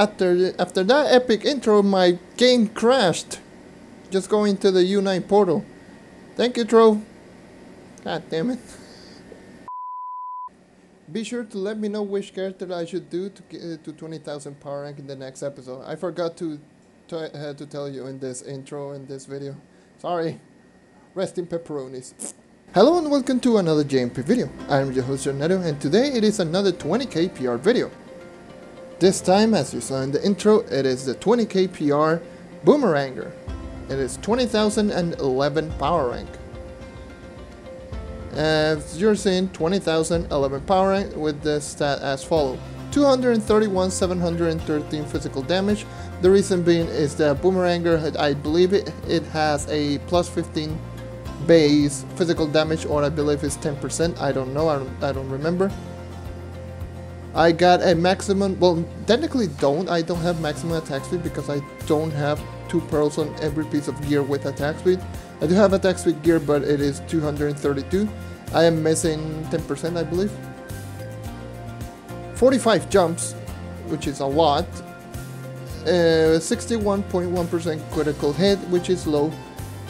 after after that epic intro, my game crashed. Just going to the U9 portal. Thank you, Trove. God damn it. Be sure to let me know which character I should do to get uh, to 20,000 power rank in the next episode. I forgot to to, uh, to tell you in this intro in this video. Sorry. Rest in pepperonis. Hello and welcome to another JNP video. I am your host Neto and today it is another 20k PR video. This time as you saw in the intro it is the 20k PR Boomeranger. It is 20,011 power rank. As you're seeing 20,011 power rank with the stat as follow. 231 713 physical damage. The reason being is that Boomeranger, I believe it, it has a plus 15 base physical damage or I believe it's 10%. I don't know, I don't, I don't remember. I got a maximum, well technically don't, I don't have maximum attack speed because I don't have two pearls on every piece of gear with attack speed. I do have attack speed gear but it is 232. I am missing 10% I believe. 45 jumps, which is a lot. 61.1% uh, critical hit, which is low,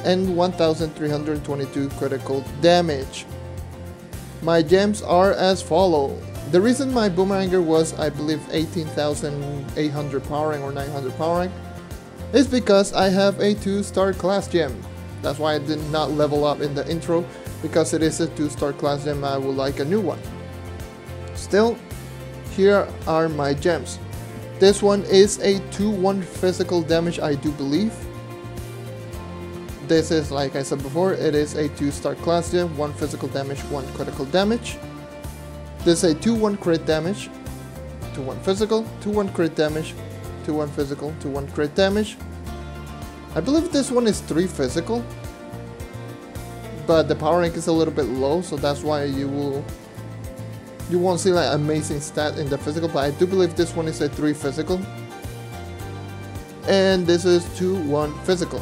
and 1322 critical damage. My gems are as follow. The reason my Boomeranger was, I believe, 18,800 powering or 900 powering is because I have a 2-star class gem. That's why I did not level up in the intro, because it is a 2-star class gem, I would like a new one. Still, here are my gems. This one is a 2-1 physical damage, I do believe. This is, like I said before, it is a 2-star class gem, 1 physical damage, 1 critical damage. This is a 2-1 crit damage, 2-1 physical, 2-1 crit damage, 2-1 physical, 2-1 crit damage. I believe this one is 3 physical, but the power rank is a little bit low, so that's why you will you won't see like amazing stat in the physical, but I do believe this one is a 3 physical. And this is 2-1 physical.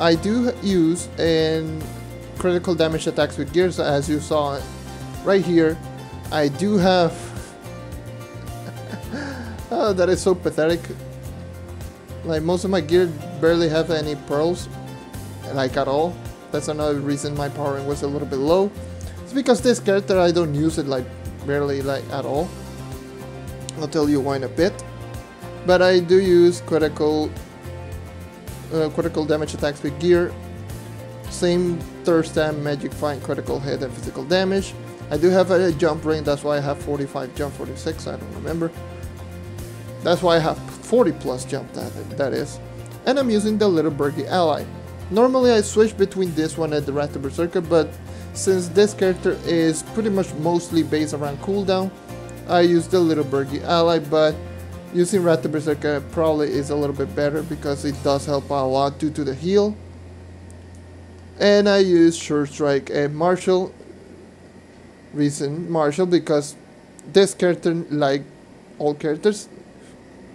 I do use an critical damage attacks with gears as you saw right here. I do have oh, that is so pathetic. Like most of my gear barely have any pearls, like at all. That's another reason my powering was a little bit low. It's because this character I don't use it like barely like at all. I'll tell you why in a bit. But I do use critical uh, critical damage attacks with gear. Same thirst stam, magic find, critical hit and physical damage. I do have a jump ring, that's why I have 45 jump, 46, I don't remember. That's why I have 40 plus jump, that, that is. And I'm using the Little Bergie Ally. Normally I switch between this one and the Rathator Berserker, but since this character is pretty much mostly based around cooldown, I use the Little Bergie ally, but using Rathator Berserker probably is a little bit better because it does help a lot due to the heal. And I use Sure Strike and Martial. Reason Martial because this character, like all characters,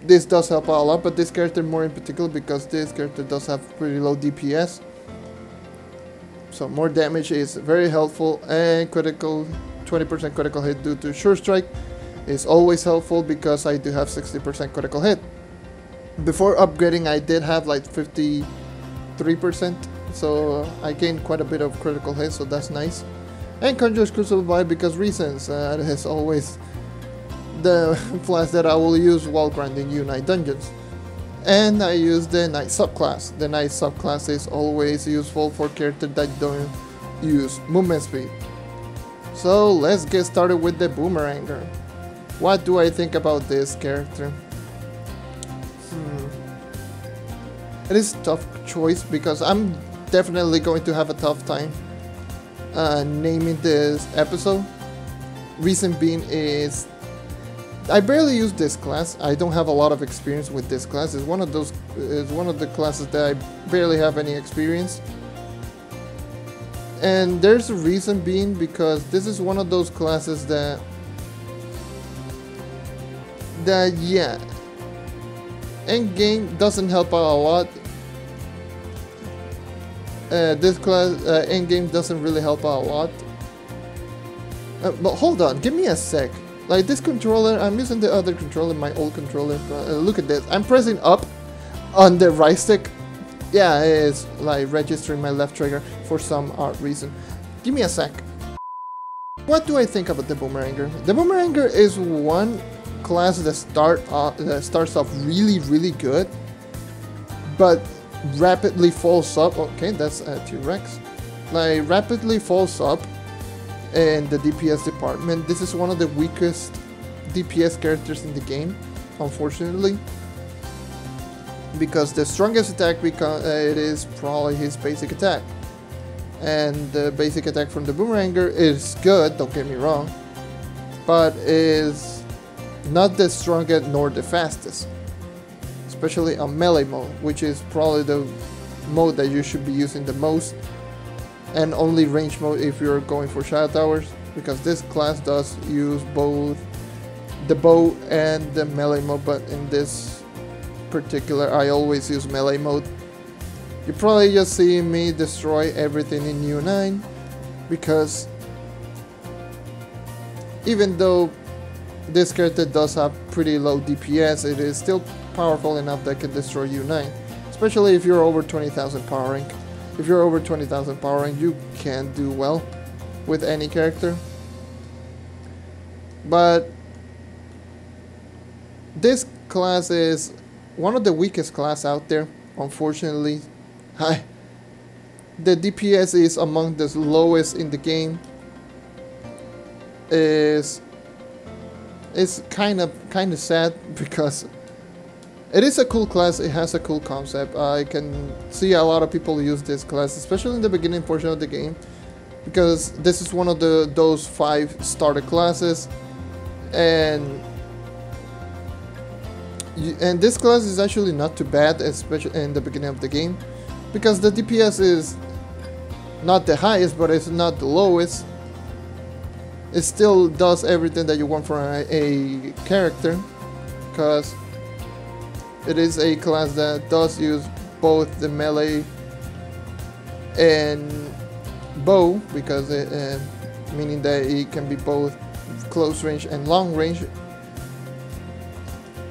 this does help a lot, but this character more in particular because this character does have pretty low DPS. So more damage is very helpful and critical 20% critical hit due to Sure Strike is always helpful because I do have 60% critical hit. Before upgrading I did have like 53% so I gained quite a bit of critical hit so that's nice. And Conjurer's Crucible Vibe because reasons uh, is always the flash that I will use while grinding U9 dungeons and I use the Knight subclass. The Knight subclass is always useful for characters that don't use movement speed. So let's get started with the Boomeranger. What do I think about this character? Hmm. It is a tough choice because I'm definitely going to have a tough time uh, naming this episode. Reason being is I barely use this class. I don't have a lot of experience with this class. It's one of those. It's one of the classes that I barely have any experience. And there's a reason being because this is one of those classes that that yeah, end game doesn't help out a lot. Uh, this class uh, end game doesn't really help out a lot. Uh, but hold on, give me a sec. Like this controller, I'm using the other controller, my old controller. Uh, look at this. I'm pressing up on the right stick. Yeah, it's like registering my left trigger for some odd reason. Give me a sec. What do I think about the Boomeranger? The Boomeranger is one class that start off, that starts off really really good, but rapidly falls up. Okay, that's a T-Rex. Like rapidly falls up in the DPS department. This is one of the weakest DPS characters in the game, unfortunately. Because the strongest attack because uh, it is probably his basic attack. And the basic attack from the Boomeranger is good, don't get me wrong, but is not the strongest nor the fastest. Especially on melee mode, which is probably the mode that you should be using the most and only range mode if you're going for shadow towers because this class does use both the bow and the melee mode but in this particular I always use melee mode. You probably just see me destroy everything in U9 because even though this character does have pretty low DPS it is still powerful enough that can destroy U9 especially if you're over 20,000 power rank if you're over 20,000 power rank, you can do well with any character. But this class is one of the weakest class out there, unfortunately. Hi. The DPS is among the lowest in the game. Is it's kind of kind of sad because it is a cool class, it has a cool concept. I can see a lot of people use this class, especially in the beginning portion of the game, because this is one of the those five starter classes, and and this class is actually not too bad, especially in the beginning of the game, because the DPS is not the highest, but it's not the lowest. It still does everything that you want from a, a character, because it is a class that does use both the melee and bow because it, uh, meaning that it can be both close range and long range.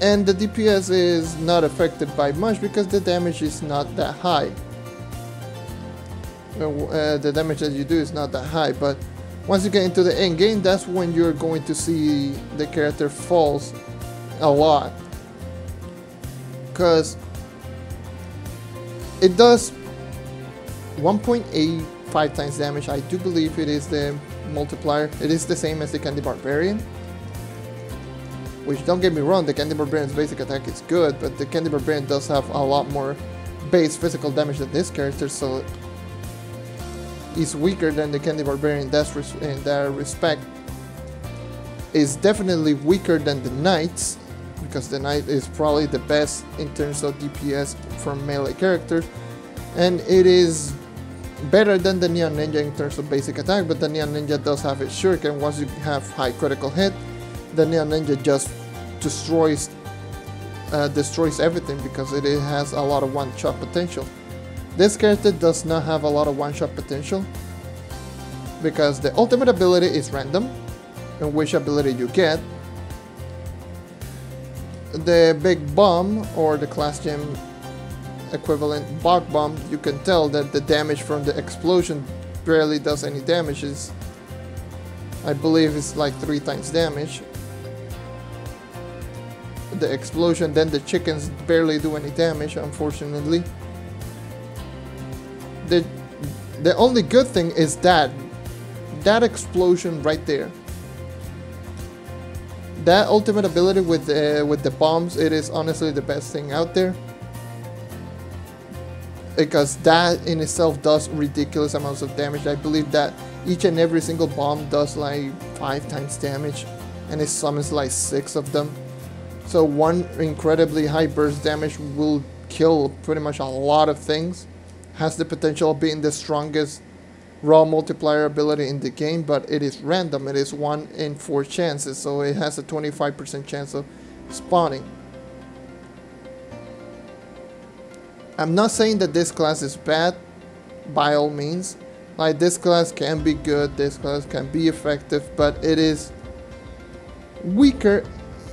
And the DPS is not affected by much because the damage is not that high. Uh, the damage that you do is not that high but once you get into the end game that's when you're going to see the character falls a lot because it does 1.85 times damage. I do believe it is the multiplier. It is the same as the Candy Barbarian. Which, don't get me wrong, the Candy Barbarian's basic attack is good, but the Candy Barbarian does have a lot more base physical damage than this character, so he's weaker than the Candy Barbarian in that, in that respect. Is definitely weaker than the Knights, because the knight is probably the best in terms of DPS for melee characters and it is better than the Neon Ninja in terms of basic attack but the Neon Ninja does have its shuriken. Once you have high critical hit the Neon Ninja just destroys uh, destroys everything because it, it has a lot of one-shot potential this character does not have a lot of one-shot potential because the ultimate ability is random and which ability you get the big bomb or the class gem equivalent bog bomb you can tell that the damage from the explosion barely does any damage I believe it's like three times damage. The explosion then the chickens barely do any damage unfortunately the the only good thing is that that explosion right there that ultimate ability with uh, with the bombs, it is honestly the best thing out there. Because that in itself does ridiculous amounts of damage. I believe that each and every single bomb does like 5 times damage. And it summons like 6 of them. So one incredibly high burst damage will kill pretty much a lot of things. Has the potential of being the strongest raw multiplier ability in the game, but it is random. It is 1 in 4 chances, so it has a 25% chance of spawning. I'm not saying that this class is bad, by all means. Like, this class can be good, this class can be effective, but it is weaker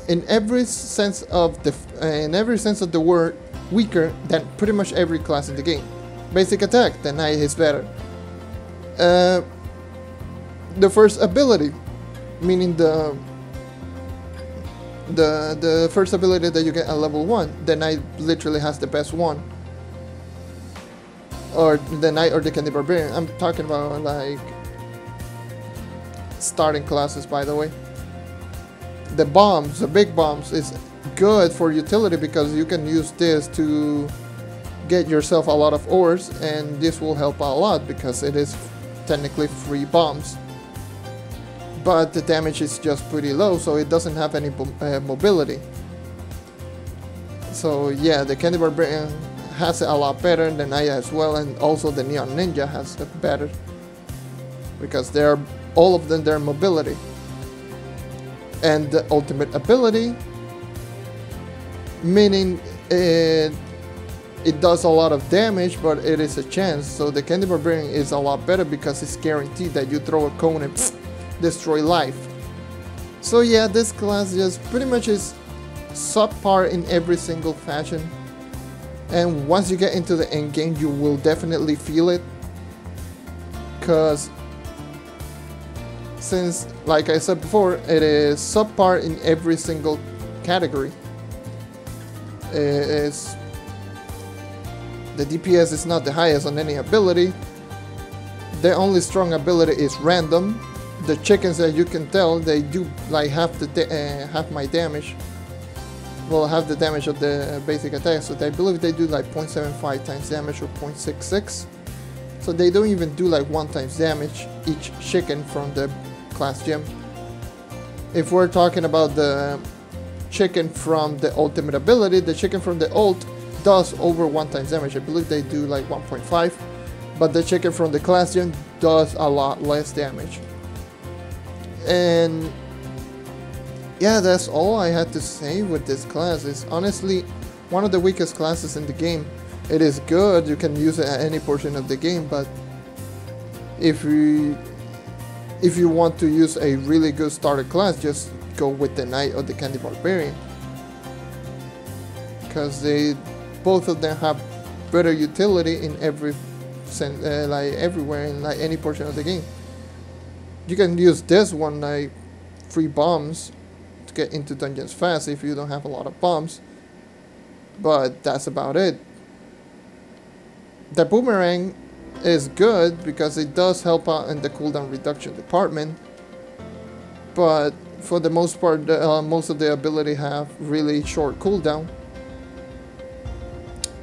in every sense of the in every sense of the word weaker than pretty much every class in the game. Basic attack, the knight is better. Uh, the first ability, meaning the the the first ability that you get at level one, the knight literally has the best one. Or the knight or the candy barbarian. I'm talking about like starting classes, by the way. The bombs, the big bombs, is good for utility because you can use this to get yourself a lot of ores and this will help a lot because it is technically free bombs. But the damage is just pretty low so it doesn't have any uh, mobility. So yeah the candy barbarian has it a lot better than I as well and also the neon ninja has it better because they're all of them their mobility. And the ultimate ability meaning it it does a lot of damage but it is a chance. So the candy barbarian is a lot better because it's guaranteed that you throw a cone and pfft, destroy life. So yeah this class just pretty much is subpar in every single fashion. And once you get into the end game you will definitely feel it. Because since like I said before it is subpar in every single category. Is the DPS is not the highest on any ability. The only strong ability is random. The chickens that you can tell they do like half the uh, half my damage. Well, half the damage of the basic attack. So I believe they do like 0.75 times damage or 0.66. So they don't even do like one times damage each chicken from the class gem. If we're talking about the chicken from the ultimate ability. The chicken from the ult does over 1 times damage. I believe they do like 1.5. But the chicken from the class gem does a lot less damage. And yeah, that's all I had to say with this class. It's honestly one of the weakest classes in the game. It is good, you can use it at any portion of the game, but if you if you want to use a really good starter class, just go with the Knight or the Candy Barbarian. Because they, both of them have better utility in every uh, like everywhere in like any portion of the game. You can use this one like free bombs to get into dungeons fast if you don't have a lot of bombs. But that's about it. The boomerang is good because it does help out in the cooldown reduction department. But for the most part, uh, most of the ability have really short cooldown.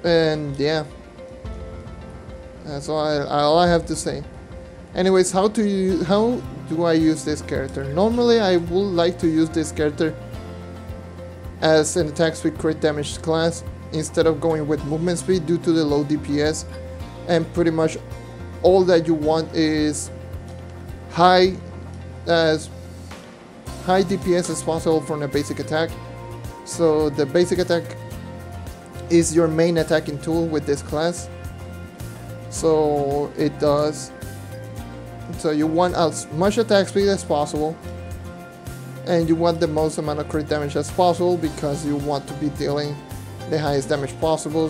And yeah, that's all I, all I have to say. Anyways, how to use, how do I use this character? Normally, I would like to use this character as an attack speed crit damage class instead of going with movement speed due to the low DPS and pretty much all that you want is high as high DPS as possible from a basic attack. So the basic attack is your main attacking tool with this class. So it does. So you want as much attack speed as possible. And you want the most amount of crit damage as possible because you want to be dealing the highest damage possible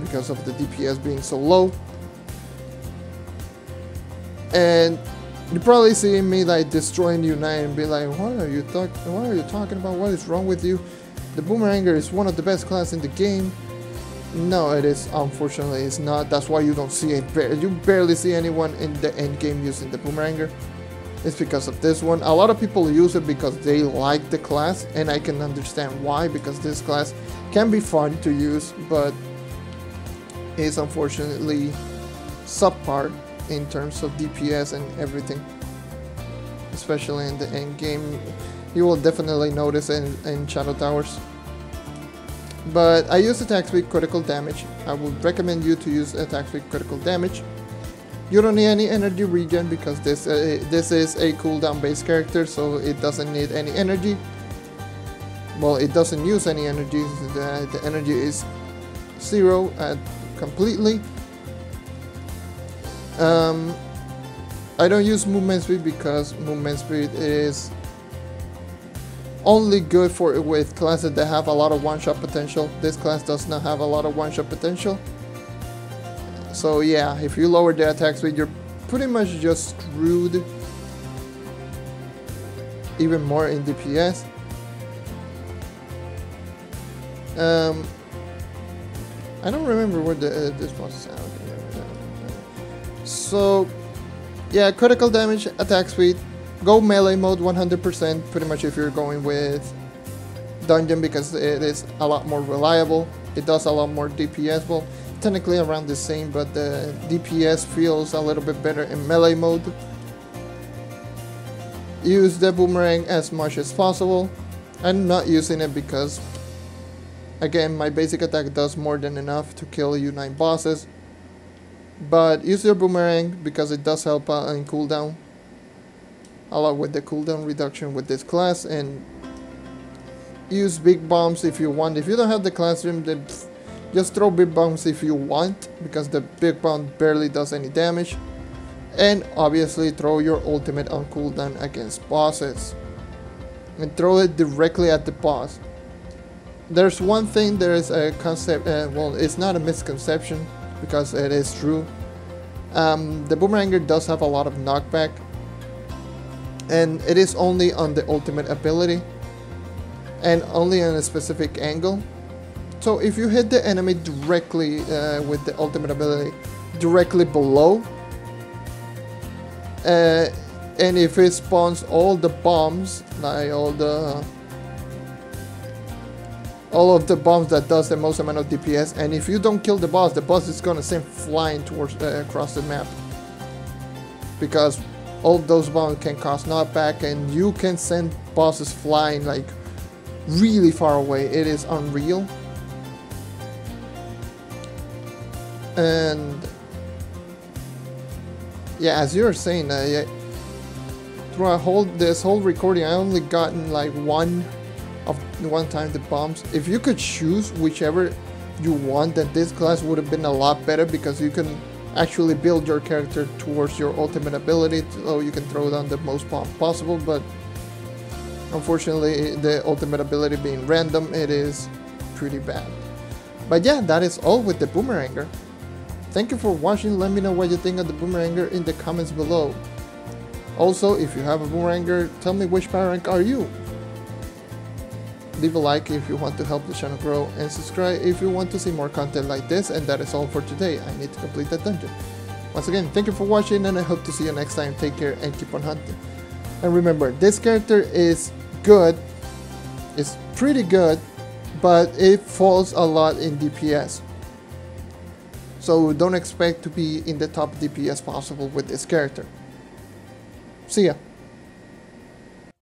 because of the DPS being so low. And you probably see me like destroying U9 and be like, what are you talking? What are you talking about? What is wrong with you? The Boomeranger is one of the best class in the game. No, it is. Unfortunately, it's not. That's why you don't see it. You barely see anyone in the end game using the Boomeranger. It's because of this one. A lot of people use it because they like the class, and I can understand why. Because this class can be fun to use, but is unfortunately subpar in terms of DPS and everything. Especially in the end game. You will definitely notice in, in Shadow Towers. But I use attack speed critical damage. I would recommend you to use attack speed critical damage. You don't need any energy regen because this uh, this is a cooldown based character so it doesn't need any energy. Well, it doesn't use any energy. The, the energy is zero uh, completely. Um, I don't use movement speed because movement speed is only good for it with classes that have a lot of one-shot potential. This class does not have a lot of one-shot potential. So yeah, if you lower the attack speed, you're pretty much just screwed even more in DPS. Um, I don't remember where the, uh, this was. So, yeah, critical damage, attack speed, go melee mode 100%, pretty much if you're going with dungeon because it is a lot more reliable. It does a lot more DPS. Well, technically around the same, but the DPS feels a little bit better in melee mode. Use the boomerang as much as possible. I'm not using it because, again, my basic attack does more than enough to kill U9 bosses. But use your boomerang because it does help out in cooldown. A lot with the cooldown reduction with this class and use big bombs if you want. If you don't have the classroom, then just throw big bombs if you want because the big bomb barely does any damage. And obviously throw your ultimate on cooldown against bosses. And throw it directly at the boss. There's one thing, there is a concept, uh, well it's not a misconception because it is true. Um, the Boomeranger does have a lot of knockback and it is only on the ultimate ability and only in a specific angle. So if you hit the enemy directly uh, with the ultimate ability directly below uh, and if it spawns all the bombs like all the all of the bombs that does the most amount of DPS and if you don't kill the boss the boss is gonna send flying towards uh, across the map because all those bombs can cause knockback and you can send bosses flying like really far away it is unreal and yeah as you were saying uh, yeah, throughout whole this whole recording I only gotten like one of one time the bombs. If you could choose whichever you want, then this class would have been a lot better because you can actually build your character towards your ultimate ability so you can throw down the most bomb possible but unfortunately the ultimate ability being random it is pretty bad. But yeah that is all with the boomeranger thank you for watching. Let me know what you think of the boomeranger in the comments below. Also if you have a boomeranger tell me which power rank are you leave a like if you want to help the channel grow, and subscribe if you want to see more content like this, and that is all for today. I need to complete that dungeon. Once again, thank you for watching, and I hope to see you next time. Take care, and keep on hunting. And remember, this character is good, it's pretty good, but it falls a lot in DPS. So don't expect to be in the top DPS possible with this character. See ya.